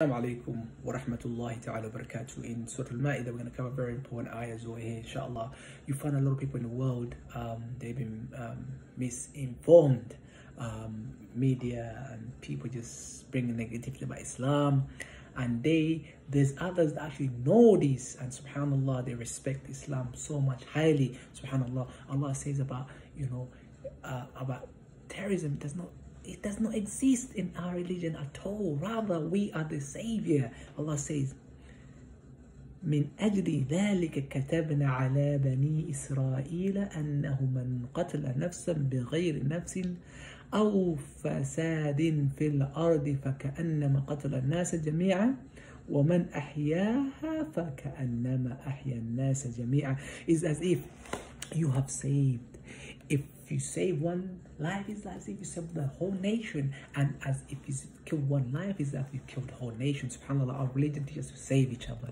Assalamu alaikum wa rahmatullahi ta'ala barakatuh. In Surah Al-Ma'idah, we're going to cover very important ayahs over here, inshallah. You find a lot of people in the world, um, they've been um, misinformed. Um, media and people just bringing negativity about Islam. And they, there's others that actually know this, and subhanAllah, they respect Islam so much highly. Subhanallah, Allah says about, you know, uh, about terrorism does not it does not exist in our religion at all. Rather, we are the savior. Allah says, من أجل ذلك كتبنا على بني إسرائيل أنه من قتل نفسا بغير نفس أو فساد في الأرض فكأنما قتل الناس جميعا ومن أحياها فكأنما أحيا الناس جميعا is as if you have saved if you save one life it's as if you save the whole nation and as if you kill one life it's if you killed the whole nation. Subhanallah our religion teaches to save each other